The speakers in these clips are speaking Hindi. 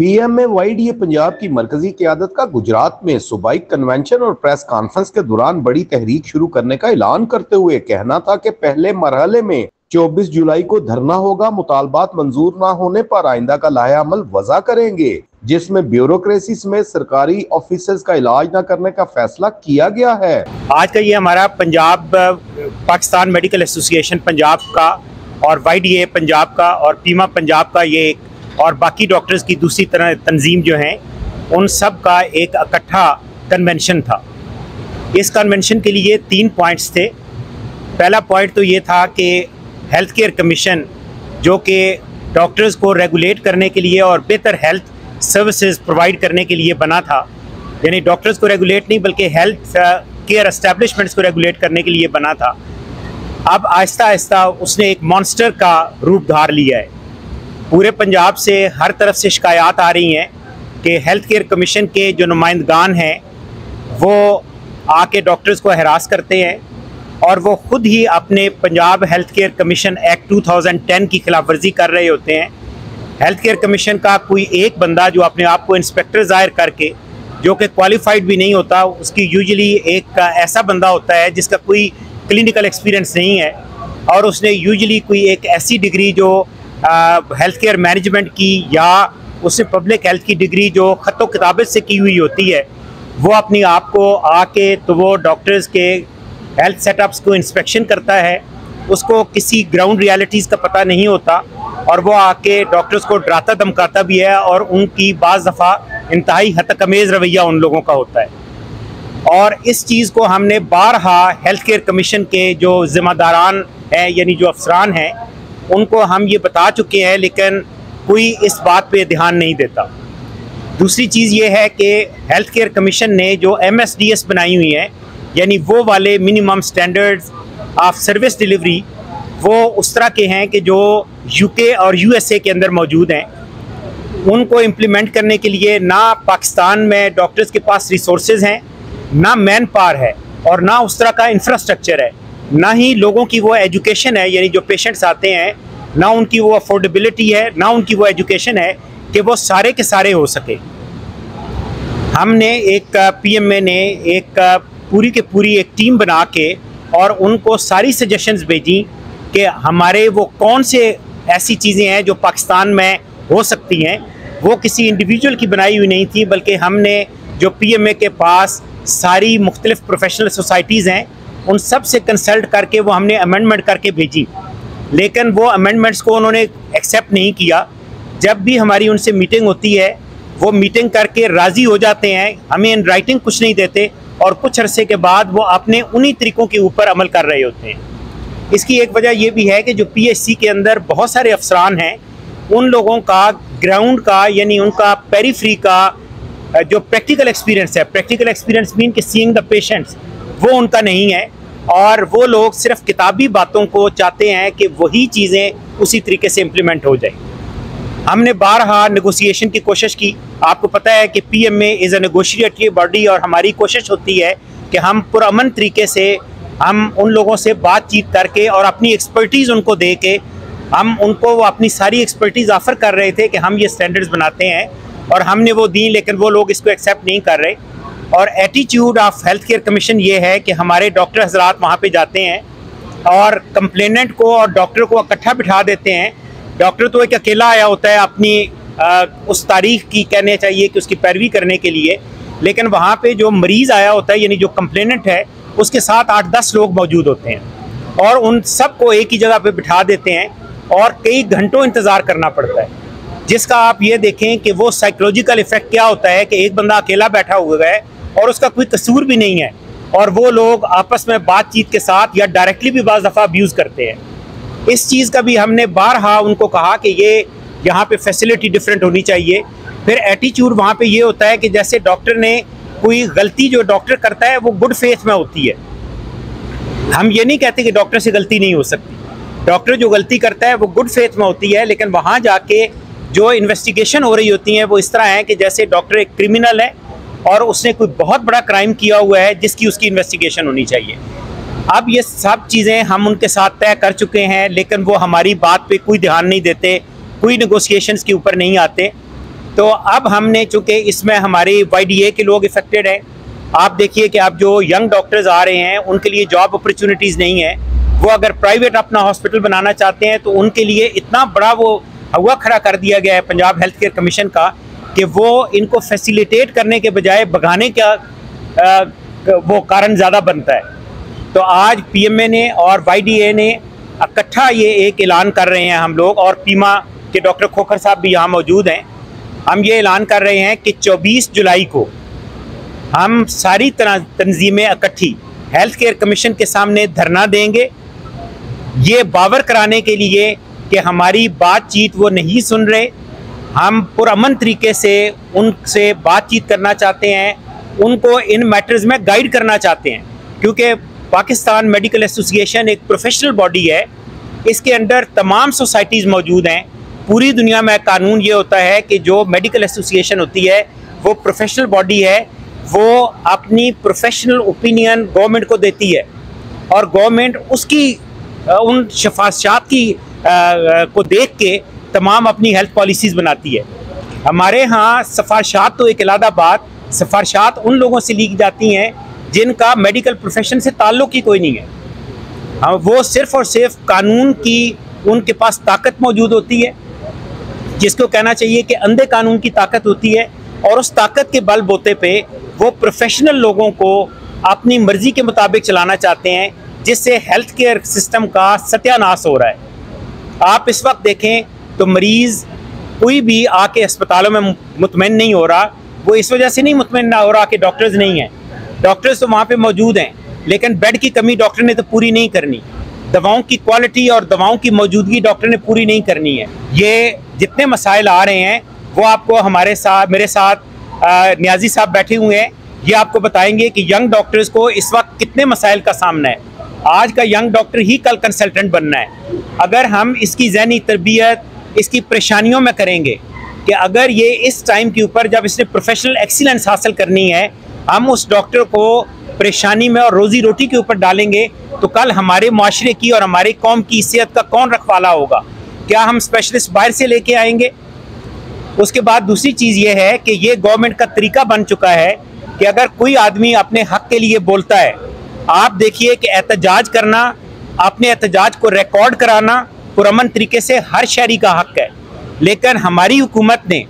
पीएम में वाईडीए पंजाब की मरकजी क्यादत का गुजरात में सूबाई कन्वेंशन और प्रेस कॉन्फ्रेंस के दौरान बड़ी तहरीक शुरू करने का ऐलान करते हुए कहना था कि पहले मरहले में 24 जुलाई को धरना होगा, मुतालबात मंजूर न होने पर आइंदा का लाया अमल वजह करेंगे, जिसमें ब्यूरोक्रेसी समेत सरकारी ऑफ़िस का इलाज न करने का फैसला किया गया है। आज का ये हमारा पंजाब, पाकिस्तान मेडिकल एसोसिएशन पंजाब का और वाई पंजाब का और पीमा पंजाब का ये और बाकी डॉक्टर्स की दूसरी तरह तंजीम जो हैं, उन सब का एक इकट्ठा कन्वेंशन था। इस कन्वेंशन के लिए तीन पॉइंट्स थे। पहला पॉइंट तो ये था कि हेल्थ केयर कमीशन जो कि डॉक्टर्स को रेगुलेट करने के लिए और बेहतर हेल्थ सर्विसेज़ प्रोवाइड करने के लिए बना था। यानी डॉक्टर्स को रेगुलेट नहीं, बल्कि हेल्थ केयर इस्टेब्लिशमेंट्स को रेगुलेट करने के लिए बना था। अब आहिस्ता आहिस्ता उसने एक मॉन्स्टर का रूप धार लिया है। पूरे पंजाब से हर तरफ़ से शिकायत आ रही हैं कि हेल्थ केयर कमीशन के जो नुमाइंदगान हैं, वो आके डॉक्टर्स को हरास करते हैं और वो खुद ही अपने Punjab health care commission act 2010 की खिलाफ वर्जी कर रहे होते हैं। हेल्थ केयर कमीशन का कोई एक बंदा जो अपने आप को इंस्पेक्टर ज़ाहिर करके, जो कि क्वालिफाइड भी नहीं होता, उसकी यूजली एक ऐसा बंदा होता है जिसका कोई क्लिनिकल एक्सपीरियंस नहीं है और उसने यूजली कोई एक ऐसी डिग्री जो हेल्थ केयर मैनेजमेंट की या उससे पब्लिक हेल्थ की डिग्री जो ख़त किताबत से की हुई होती है, वो अपनी आप को आके तो वो डॉक्टर्स के हेल्थ सेटअप्स को इंस्पेक्शन करता है। उसको किसी ग्राउंड रियलिटीज़ का पता नहीं होता और वो आके डॉक्टर्स को डराता धमकाता भी है और उनकी बाज़ दफ़ा इंतहाई हतकमेज़ रवैया उन लोगों का होता है। और इस चीज़ को हमने बारहा हेल्थ केयर कमीशन के जो ज़िम्मेदारान हैं, यानी जो अफसरान हैं उनको हम ये बता चुके हैं, लेकिन कोई इस बात पे ध्यान नहीं देता। दूसरी चीज़ ये है कि हेल्थ केयर कमीशन ने जो एमएसडीएस बनाई हुई है, यानी वो वाले minimum standards of service delivery वो उस तरह के हैं कि जो यूके और यूएसए के अंदर मौजूद हैं। उनको इम्प्लीमेंट करने के लिए ना पाकिस्तान में डॉक्टर्स के पास रिसोर्सेज हैं, ना मैन पावर है, और ना उस तरह का इंफ्रास्ट्रक्चर है। ना ही लोगों की वो एजुकेशन है, यानी जो पेशेंट्स आते हैं, ना उनकी वो अफोर्डेबिलिटी है, ना उनकी वो एजुकेशन है कि वो सारे के सारे हो सके। हमने एक पीएमए ने एक पूरी के पूरी एक टीम बना के और उनको सारी सजेशंस भेजी कि हमारे वो कौन से ऐसी चीज़ें हैं जो पाकिस्तान में हो सकती हैं। वो किसी इंडिविजुअल की बनाई हुई नहीं थी, बल्कि हमने जो पीएमए के पास सारी मुख्तलिफ़ प्रोफेशनल सोसाइटीज़ हैं उन सबसे कंसल्ट करके वो हमने अमेंडमेंट करके भेजी। लेकिन वो अमेंडमेंट्स को उन्होंने एक्सेप्ट नहीं किया। जब भी हमारी उनसे मीटिंग होती है, वो मीटिंग करके राज़ी हो जाते हैं, हमें इन राइटिंग कुछ नहीं देते और कुछ अरसे के बाद वो अपने उन्हीं तरीक़ों के ऊपर अमल कर रहे होते हैं। इसकी एक वजह यह भी है कि जो पीएचसी के अंदर बहुत सारे अफसरान हैं, उन लोगों का ग्राउंड का, यानी उनका पेरीफ्री का, जो प्रैक्टिकल एक्सपीरियंस है। प्रैक्टिकल एक्सपीरियंस मीन कि सीइंग द पेशेंट्स वो उनका नहीं है। और वो लोग सिर्फ़ किताबी बातों को चाहते हैं कि वही चीज़ें उसी तरीके से इम्प्लीमेंट हो जाए। हमने बारहा नेगोशिएशन की कोशिश की। आपको पता है कि P M A is a negotiatory body और हमारी कोशिश होती है कि हम पुरमन तरीके से हम उन लोगों से बातचीत करके और अपनी एक्सपर्टीज़ उनको दे के हम उनको वो अपनी सारी एक्सपर्टीज़ ऑफ़र कर रहे थे कि हम ये स्टैंडर्ड्स बनाते हैं। और हमने वो दी, लेकिन वो लोग इसको एक्सेप्ट नहीं कर रहे। और attitude of health care commission ये है कि हमारे डॉक्टर हजरात वहाँ पे जाते हैं और कंप्लेनेंट को और डॉक्टर को इकट्ठा बिठा देते हैं। डॉक्टर तो एक अकेला आया होता है अपनी आ, उस तारीख की कहने चाहिए कि उसकी पैरवी करने के लिए। लेकिन वहाँ पे जो मरीज़ आया होता है यानी जो कंप्लेनेंट है उसके साथ आठ दस लोग मौजूद होते हैं और उन सबको एक ही जगह पे बिठा देते हैं और कई घंटों इंतज़ार करना पड़ता है। जिसका आप ये देखें कि वो साइकोलॉजिकल इफ़ेक्ट क्या होता है कि एक बंदा अकेला बैठा हुआ है और उसका कोई कसूर भी नहीं है। और वो लोग आपस में बातचीत के साथ या डायरेक्टली भी बाज़ दफ़ा अब्यूज़ करते हैं। इस चीज़ का भी हमने बारहा उनको कहा कि ये यहाँ पे फैसिलिटी डिफरेंट होनी चाहिए। फिर एटीट्यूड वहाँ पे ये होता है कि जैसे डॉक्टर ने कोई गलती जो डॉक्टर करता है, वो गुड फेथ में होती है। हम ये नहीं कहते कि डॉक्टर से गलती नहीं हो सकती। डॉक्टर जो गलती करता है, वो गुड फेथ में होती है, लेकिन वहाँ जाके जो इन्वेस्टिगेशन हो रही होती हैं, वो इस तरह है कि जैसे डॉक्टर एक क्रिमिनल है और उसने कोई बहुत बड़ा क्राइम किया हुआ है जिसकी उसकी इन्वेस्टिगेशन होनी चाहिए। अब ये सब चीज़ें हम उनके साथ तय कर चुके हैं, लेकिन वो हमारी बात पे कोई ध्यान नहीं देते, कोई नेगोशिएशंस के ऊपर नहीं आते। तो अब हमने, चूँकि इसमें हमारे वाई के लोग इफेक्टेड हैं, आप देखिए कि आप जो यंग डॉक्टर्स आ रहे हैं, उनके लिए जॉब अपॉर्चुनिटीज़ नहीं है। वो अगर प्राइवेट अपना हॉस्पिटल बनाना चाहते हैं तो उनके लिए इतना बड़ा वो हवा खड़ा कर दिया गया है, पंजाब हेल्थ केयर कमीशन का कि वो इनको फैसिलिटेट करने के बजाय भगाने का आ, वो कारण ज़्यादा बनता है। तो आज पीएमए ने और वाईडीए ने इकट्ठा ये एक ऐलान कर रहे हैं हम लोग और पीमा के डॉक्टर खोखर साहब भी यहाँ मौजूद हैं। हम ये ऐलान कर रहे हैं कि 24 जुलाई को हम सारी तंजीमें इकट्ठी हेल्थ केयर कमीशन के सामने धरना देंगे। ये बावर कराने के लिए कि हमारी बातचीत वो नहीं सुन रहे हम पुरमन तरीके से उनसे बातचीत करना चाहते हैं उनको इन मैटर्स में गाइड करना चाहते हैं क्योंकि पाकिस्तान मेडिकल एसोसिएशन एक प्रोफेशनल बॉडी है इसके अंडर तमाम सोसाइटीज़ मौजूद हैं पूरी दुनिया में कानून ये होता है कि जो मेडिकल एसोसिएशन होती है वो प्रोफेशनल बॉडी है वो अपनी प्रोफेशनल ओपिनियन गवर्नमेंट को देती है और गवर्नमेंट उसकी उन शफाशात की आ, को देख के तमाम अपनी हेल्थ पॉलिसीज़ बनाती है। हमारे यहाँ सफारशात तो एक अलादा बात सफारशात उन लोगों से ली जाती हैं जिनका मेडिकल प्रोफेशन से ताल्लुक़ ही कोई नहीं है। हाँ वो सिर्फ़ और सिर्फ़ कानून की, उनके पास ताकत मौजूद होती है, जिसको कहना चाहिए कि अंधे कानून की ताकत होती है और उस ताकत के बल बोते पे वो प्रोफेशनल लोगों को अपनी मर्ज़ी के मुताबिक चलाना चाहते हैं, जिससे हेल्थ केयर सिस्टम का सत्यानाश हो रहा है। आप इस वक्त देखें तो मरीज़ कोई भी आके अस्पतालों में मुतमिन नहीं हो रहा, वो इस वजह से नहीं मुतमिन ना हो रहा कि डॉक्टर्स नहीं हैं। डॉक्टर्स तो वहाँ पे मौजूद हैं, लेकिन बेड की कमी डॉक्टर ने तो पूरी नहीं करनी। दवाओं की क्वालिटी और दवाओं की मौजूदगी डॉक्टर ने पूरी नहीं करनी है। ये जितने मसाइल आ रहे हैं, वो आपको हमारे साथ मेरे साथ न्याजी साहब बैठे हुए हैं। ये आपको बताएँगे कि यंग डॉक्टर्स को इस वक्त कितने मसाइल का सामना है। आज का यंग डॉक्टर ही कल कंसल्टेंट बनना है। अगर हम इसकी जहनी तरबियत इसकी परेशानियों में करेंगे कि अगर ये इस टाइम के ऊपर जब इसने प्रोफेशनल एक्सीलेंस हासिल करनी है, हम उस डॉक्टर को परेशानी में और रोज़ी रोटी के ऊपर डालेंगे तो कल हमारे माशरे की और हमारे कौम की सेहत का कौन रखवाला होगा? क्या हम स्पेशलिस्ट बाहर से लेके आएँगे? उसके बाद दूसरी चीज़ ये है कि ये गवर्नमेंट का तरीका बन चुका है कि अगर कोई आदमी अपने हक के लिए बोलता है, आप देखिए कि एहतजाज करना, अपने एहतजाज को रिकॉर्ड कराना पुरमन तरीके से हर शहरी का हक है। लेकिन हमारी हुकूमत ने,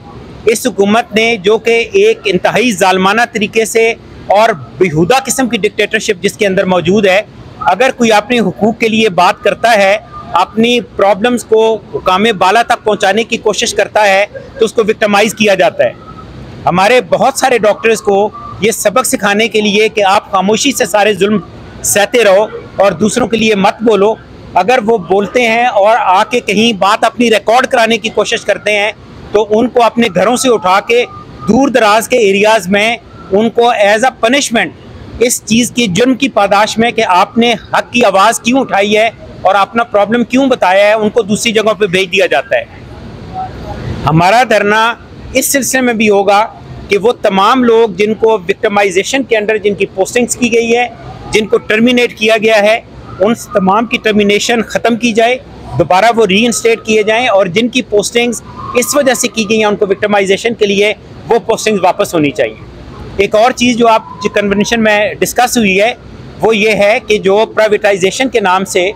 इस हुकूमत ने जो कि एक इंतहाई ालमाना तरीके से और बेहुदा किस्म की डिक्टेटरशिप जिसके अंदर मौजूद है, अगर कोई अपने हकूक़ के लिए बात करता है, अपनी प्रॉब्लम्स को हुकाम बाला तक पहुँचाने की कोशिश करता है तो उसको विक्टमाइज़ किया जाता है। हमारे बहुत सारे डॉक्टर्स को ये सबक सिखाने के लिए कि आप खामोशी से सारे जुल्म सहते रहो और दूसरों के लिए मत बोलो अगर वो बोलते हैं और आके कहीं बात अपनी रिकॉर्ड कराने की कोशिश करते हैं तो उनको अपने घरों से उठा के, दूर दराज के एरियाज़ में उनको एज अ पनिशमेंट इस चीज़ की जुर्म की पादाश में कि आपने हक की आवाज़ क्यों उठाई है और अपना प्रॉब्लम क्यों बताया है, उनको दूसरी जगहों पे भेज दिया जाता है। हमारा धरना इस सिलसिले में भी होगा कि वो तमाम लोग जिनको विक्टमाइजेशन के अंडर जिनकी पोस्टिंग्स की गई है, जिनको टर्मिनेट किया गया है उन तमाम की टर्मिनेशन ख़त्म की जाए, दोबारा वो री किए जाएँ और जिनकी पोस्टिंग्स इस वजह से की गई हैं, उनको विक्टमाइजेशन के लिए वो पोस्टिंग्स वापस होनी चाहिए। एक और चीज़ जो आप कन्वेंशन में डिस्कस हुई है, वो ये है कि जो प्राइवेटाइजेशन के नाम से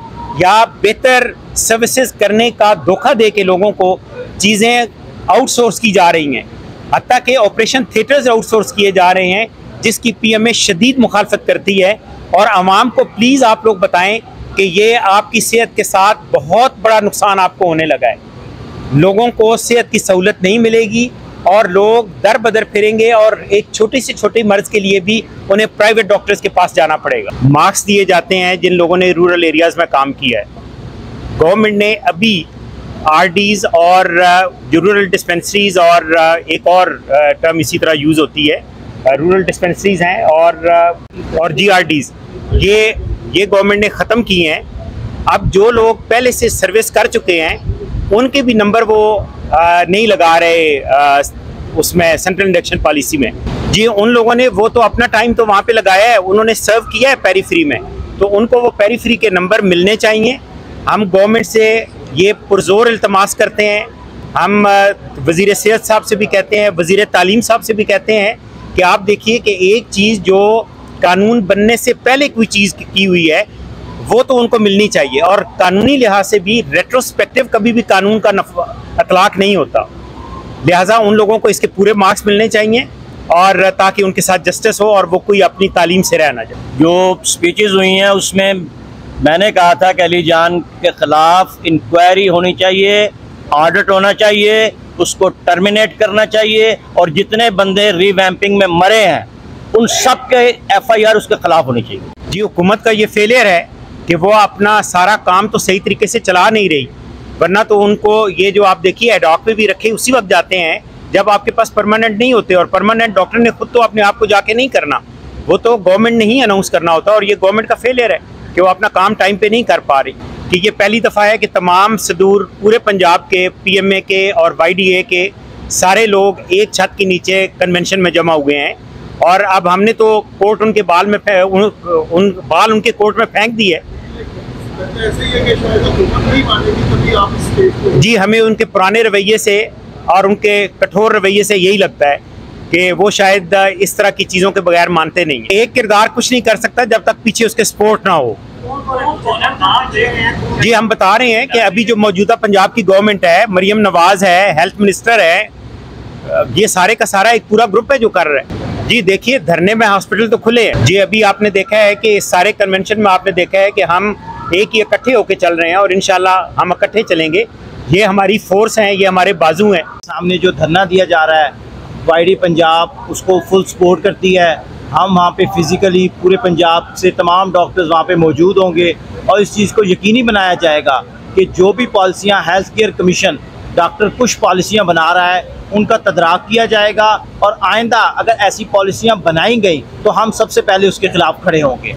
या बेहतर सर्विसेज़ करने का धोखा दे के लोगों को चीज़ें आउटसोर्स की जा रही हैं। हती कि ऑपरेशन थिएटर्स आउटसोर्स किए जा रहे हैं, जिसकी पीएमए शदीद मुखालफत करती है। और आवाम को प्लीज़ आप लोग बताएँ कि ये आपकी सेहत के साथ बहुत बड़ा नुकसान आपको होने लगा है। लोगों को सेहत की सहूलत नहीं मिलेगी और लोग दर बदर फिरेंगे और एक छोटी से छोटी मर्ज के लिए भी उन्हें प्राइवेट डॉक्टर्स के पास जाना पड़ेगा। मार्क्स दिए जाते हैं जिन लोगों ने रूरल एरियाज़ में काम किया है। गवर्नमेंट ने अभी आर और जो रूरल डिस्पेंसरीज और एक और टर्म इसी तरह यूज़ होती है। रूरल डिस्पेंसरीज हैं और और जी ये ये गवर्नमेंट ने ख़त्म किए हैं। अब जो लोग पहले से सर्विस कर चुके हैं, उनके भी नंबर वो नहीं लगा रहे उसमें सेंट्रल इंडक्शन पॉलिसी में। जी, उन लोगों ने वो तो अपना टाइम तो वहाँ पे लगाया है, उन्होंने सर्व किया है पेरी फ्री में। तो उनको वो पेरी फ्री के नंबर मिलने चाहिए। हम गवर्नमेंट से ये पुरजोर अल्तमास करते हैं। हम वज़ी सेहत साहब से भी कहते हैं वज़ी तालीम साहब से भी कहते हैं। कि आप देखिए कि एक चीज़ जो कानून बनने से पहले कोई चीज़ की हुई है, वो तो उनको मिलनी चाहिए। और कानूनी लिहाज से भी रेट्रोस्पेक्टिव कभी भी कानून का अतलाक नहीं होता। लिहाजा उन लोगों को इसके पूरे मार्क्स मिलने चाहिए और ताकि उनके साथ जस्टिस हो और वो कोई अपनी तालीम से रह ना जाए। जो स्पीचेस हुई हैं, उसमें मैंने कहा था कि अली जान के ख़िलाफ़ इंक्वायरी होनी चाहिए ऑडिट होना चाहिए उसको टर्मिनेट करना चाहिए और जितने बंदे रीवैम्पिंग में मरे हैं, उन सब के एफ़ आई आर उसके ख़िलाफ़ होनी चाहिए। जी, हुकूमत का ये फेलियर है कि वो अपना सारा काम तो सही तरीके से चला नहीं रही, वरना तो उनको ये जो आप देखिए एडॉक पे भी रखे, उसी वक्त जाते हैं जब आपके पास परमानेंट नहीं होते और परमानेंट डॉक्टर ने खुद तो अपने आप को जाके नहीं करना। वो तो गवर्नमेंट ने ही अनाउंस करना होता और ये गवर्नमेंट का फेलियर है कि वो अपना काम टाइम पे नहीं कर पा रही। कि ये पहली दफ़ा है कि तमाम सदूर पूरे पंजाब के पीएमए के और वाईडीए के सारे लोग एक छत के नीचे कन्वेंशन में जमा हुए हैं। और अब हमने तो कोर्ट उनके बाल में उन, उन बाल उनके कोर्ट में फेंक दिए। जी हमें उनके पुराने रवैये से और उनके कठोर रवैये से यही लगता है कि वो शायद इस तरह की चीज़ों के बगैर मानते नहीं एक किरदार कुछ नहीं कर सकता जब तक पीछे उसके सपोर्ट ना हो। जी, हम बता रहे हैं कि अभी जो मौजूदा पंजाब की गवर्नमेंट है, मरियम नवाज़ है हेल्थ मिनिस्टर है ये सारे का सारा एक पूरा ग्रुप है जो कर रहे हैं। जी, देखिए, धरने में हॉस्पिटल तो खुले हैं। जी, अभी आपने देखा है कि इस सारे कन्वेंशन में आपने देखा है कि हम एक ही इकट्ठे होके चल रहे हैं और इनशाला हम इकट्ठे चलेंगे। ये हमारी फोर्स हैं, ये हमारे बाजू हैं। सामने जो धरना दिया जा रहा है वाईडी पंजाब उसको फुल सपोर्ट करती है। हम वहाँ पे फिज़िकली पूरे पंजाब से तमाम डॉक्टर्स वहाँ पे मौजूद होंगे और इस चीज़ को यकीनी बनाया जाएगा कि जो भी पॉलिसियाँ हेल्थ केयर कमीशन डॉक्टर कुछ पॉलिसियाँ बना रहा है, उनका तदराक किया जाएगा और आइंदा अगर ऐसी पॉलिसियाँ बनाई गई तो हम सबसे पहले उसके ख़िलाफ़ खड़े होंगे।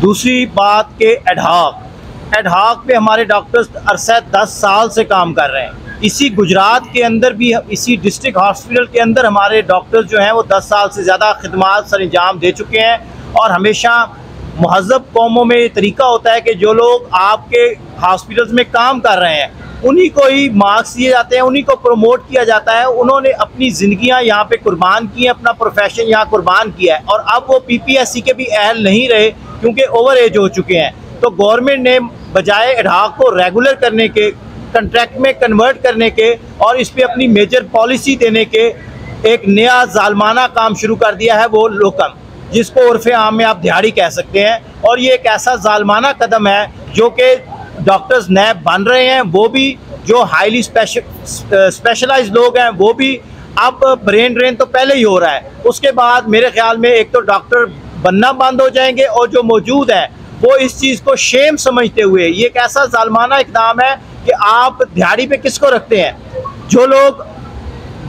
दूसरी बात के एडहाक एडहाक पे हमारे डॉक्टर्स अरसा दस साल से काम कर रहे हैं। इसी गुजरात के अंदर भी, इसी डिस्ट्रिक्ट हॉस्पिटल के अंदर हमारे डॉक्टर्स जो हैं वो दस साल से ज़्यादा खदमात, सर अंजाम दे चुके हैं और हमेशा महजब कौमों में तरीका होता है कि जो लोग आपके हॉस्पिटल्स में काम कर रहे हैं, उन्हीं को ही मार्क्स दिए जाते हैं, उन्हीं को प्रमोट किया जाता है। उन्होंने अपनी ज़िंदियाँ यहाँ पे कुर्बान की हैं, अपना प्रोफेशन यहाँ कुर्बान किया है और अब वो पीपीएससी के भी अहल नहीं रहे क्योंकि ओवर एज हो चुके हैं। तो गवर्नमेंट ने बजाय एडहाक को रेगुलर करने के कंट्रैक्ट में कन्वर्ट करने के और इस पर अपनी मेजर पॉलिसी देने के एक नया जालमाना काम शुरू कर दिया है वो लोकम, जिसको उर्फ़ आम में आप दिहाड़ी कह सकते हैं। और ये एक ऐसा जालमाना कदम है जो कि डॉक्टर्स नए बन रहे हैं, वो भी जो हाईली स्पेशलाइज लोग हैं, वो भी अब ब्रेन ड्रेन तो पहले ही हो रहा है। उसके बाद मेरे ख्याल में एक तो डॉक्टर बनना बंद हो जाएँगे और जो मौजूद हैं, वो इस चीज़ को शेम समझते हुए, ये एक ऐसा जालमाना इकदाम है कि आप दिहाड़ी पे किसको रखते हैं? जो लोग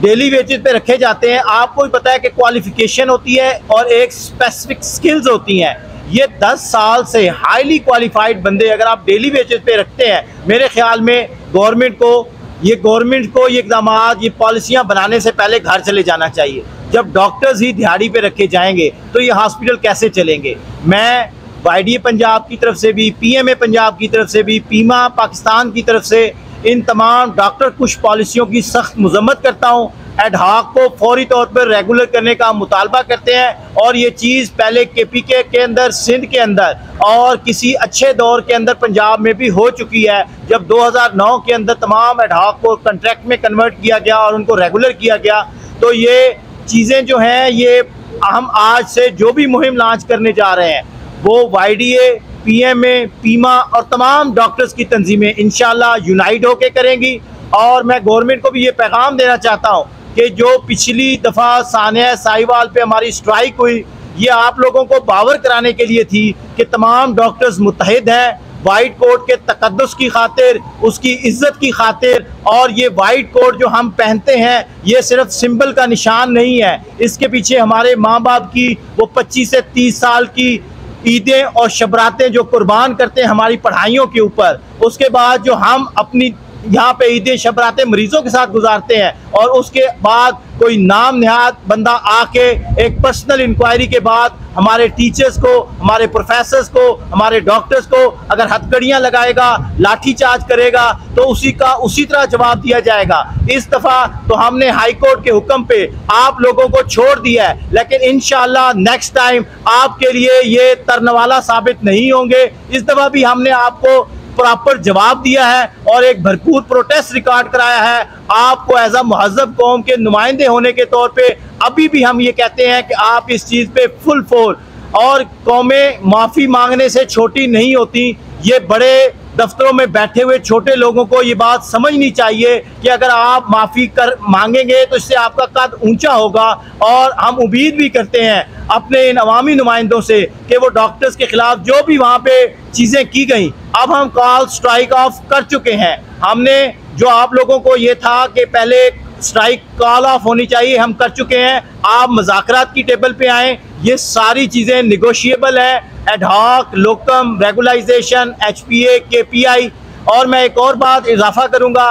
डेली वेजेस पे रखे जाते हैं, आपको भी पता है कि क्वालिफिकेशन होती है और एक स्पेसिफिक स्किल्स होती हैं। ये 10 साल से हाईली क्वालिफाइड बंदे अगर आप डेली वेजेस पे रखते हैं, मेरे ख्याल में गवर्नमेंट को, ये गवर्नमेंट को ये इकदाम ये पॉलिसियाँ बनाने से पहले घर चले जाना चाहिए। जब डॉक्टर्स ही दिहाड़ी पे रखे जाएँगे तो ये हॉस्पिटल कैसे चलेंगे? मैं वाई पंजाब की तरफ़ से भी, पीएमए पंजाब की तरफ़ से भी, पीमा पाकिस्तान की तरफ़ से इन तमाम डॉक्टर कुछ पॉलिसियों की सख्त मजम्मत करता हूँ। एडहाक को फौरी तौर पर रेगुलर करने का मुतालबा करते हैं और ये चीज़ पहले के पी के के अंदर, सिंध के अंदर और किसी अच्छे दौर के अंदर पंजाब में भी हो चुकी है। जब 2009 के अंदर तमाम एडहाक को कंट्रैक्ट में कन्वर्ट किया गया और उनको रेगुलर किया गया तो ये चीज़ें जो हैं, ये हम आज से जो भी मुहिम लॉन्च करने जा रहे हैं वो Y D A P M A PIMA और तमाम डॉक्टर्स की तंजीमें इन यूनाइट होकर करेंगी। और मैं गवर्नमेंट को भी ये पैगाम देना चाहता हूँ कि जो पिछली दफ़ा सानिया साहिवाल पे हमारी स्ट्राइक हुई, ये आप लोगों को बावर कराने के लिए थी कि तमाम डॉक्टर्स मुतहद हैं। वाइट कोट के तकदस की खातिर, उसकी इज़्ज़त की खातिर और ये वाइट कोट जो हम पहनते हैं, ये सिर्फ़ सिंबल का निशान नहीं है। इसके पीछे हमारे माँ बाप की वो 25 से 30 साल की ईदें और शबरातें जो कुर्बान करते हैं हमारी पढ़ाइयों के ऊपर, उसके बाद जो हम अपनी यहाँ पे ईदें शबरातें मरीजों के साथ गुजारते हैं और उसके बाद कोई नाम नहाद बंदा आके एक पर्सनल इंक्वायरी के बाद हमारे टीचर्स को, हमारे प्रोफेसर्स को, हमारे डॉक्टर्स को अगर हथकड़ियाँ लगाएगा लाठी चार्ज करेगा तो उसी का, उसी तरह जवाब दिया जाएगा। इस दफ़ा तो हमने हाई कोर्ट के हुक्म पे आप लोगों को छोड़ दिया है, लेकिन इनशाला नेक्स्ट टाइम आपके लिए ये तरनवाला साबित नहीं होंगे। इस दफ़ा भी हमने आपको प्रॉपर जवाब दिया है और एक भरपूर प्रोटेस्ट रिकॉर्ड कराया है। आपको एज अ महजब कौम के नुमाइंदे होने के तौर पर अभी भी हम ये कहते हैं कि आप इस चीज़ पे फुल फोर और कौमें माफ़ी मांगने से छोटी नहीं होती, ये बड़े दफ्तरों में बैठे हुए छोटे लोगों को ये बात समझनी चाहिए कि अगर आप माफ़ी कर मांगेंगे तो इससे आपका कद ऊँचा होगा और हम उम्मीद भी करते हैं अपने इन अवामी नुमाइंदों से कि वो डॉक्टर्स के खिलाफ जो भी वहाँ पे चीज़ें की गई, अब हम कॉल स्ट्राइक ऑफ़ कर चुके हैं। हमने, जो आप लोगों को ये था कि पहले स्ट्राइक कॉल ऑफ़ होनी चाहिए, हम कर चुके हैं। आप मजाकरात की टेबल पे आए, ये सारी चीज़ें निगोशिएबल है। Ad hoc Lokam regularisation H P A के पी आई और मैं एक और बात इजाफा करूँगा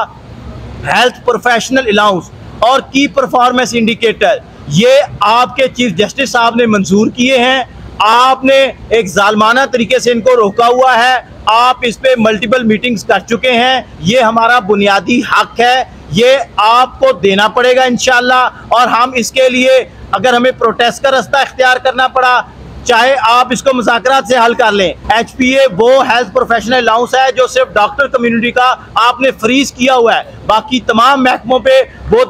हेल्थ प्रोफेशनल अलाउंस और की परफॉर्मेंस इंडिकेटर ये आपके चीफ जस्टिस साहब ने मंजूर किए हैं। आपने एक जालमाना तरीके से इनको रोका हुआ है। आप इस पे मल्टीपल मीटिंग्स कर चुके हैं। ये हमारा बुनियादी हक है। ये आपको देना पड़ेगा इनशाला और हम इसके लिए अगर हमें प्रोटेस्ट का रास्ता इख्तियार करना पड़ा, चाहे आप इसको मुजाकरात से हल कर लें। एच पी ए वो हेल्थ प्रोफेशनल अलाउंस है जो सिर्फ़ डॉक्टर कम्युनिटी का आपने फ्रीज किया हुआ है। बाकी तमाम महकमों पे वो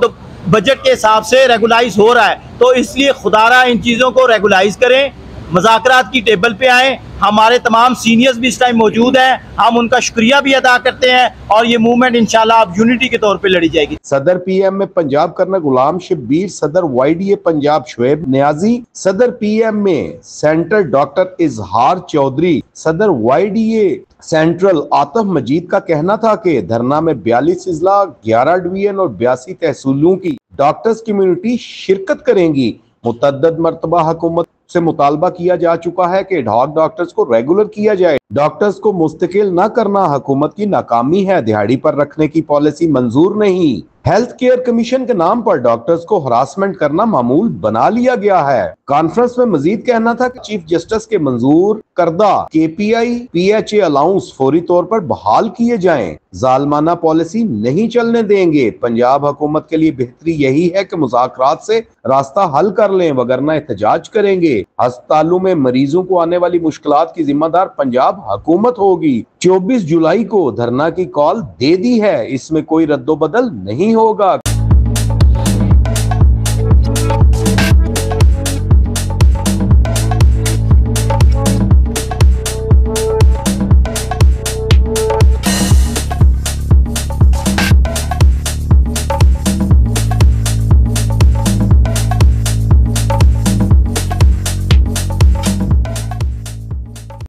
बजट के हिसाब से रेगुलाइज हो रहा है। तो इसलिए खुदारा इन चीज़ों को रेगुलाइज करें। मजाकरात की टेबल पे आए। हमारे तमाम सीनियर्स भी इस टाइम मौजूद हैं। हम उनका शुक्रिया भी अदा करते हैं और ये मूवमेंट इंशाल्लाह अब यूनिटी के तौर पे लड़ी जाएगी। सदर पीएम में पंजाब करना गुलाम शब्बीर, सदर वाईडीए पंजाब शुएब न्याजी, सदर पीएम में सेंट्रल डॉक्टर इजहार चौधरी, सदर वाईडीए सेंट्रल आतफ मजीद का कहना था कि धरना में बयालीस अजला ग्यारह डिवीज़न और बयासी तहसीलों की डॉक्टर्स कम्युनिटी शिरकत करेंगी। मुतद मरतबा हुकूमत से मुतालबा किया जा चुका है कि ढाक डॉक्टर्स को रेगुलर किया जाए। डॉक्टर्स को मुस्तकिल न करना हुकूमत की नाकामी है, दिहाड़ी पर रखने की पॉलिसी मंजूर नहीं। हेल्थ केयर कमीशन के नाम पर डॉक्टर्स को हरासमेंट करना मामूल बना लिया गया है। कॉन्फ्रेंस में मजीद कहना था कि चीफ जस्टिस के मंजूर करदा के P I P H A allowance फौरी तौर पर बहाल किए जाएँ। जालमाना पॉलिसी नहीं चलने देंगे। पंजाब हुकूमत के लिए बेहतरी यही है कि मुजाकरात से रास्ता हल कर लें, वगरना एहतजाज करेंगे। अस्पतालों में मरीजों को आने वाली मुश्किल की जिम्मेदार पंजाब हुकूमत होगी। 24 जुलाई को धरना की कॉल दे दी है। इसमें कोई रद्दोबदल नहीं होगा।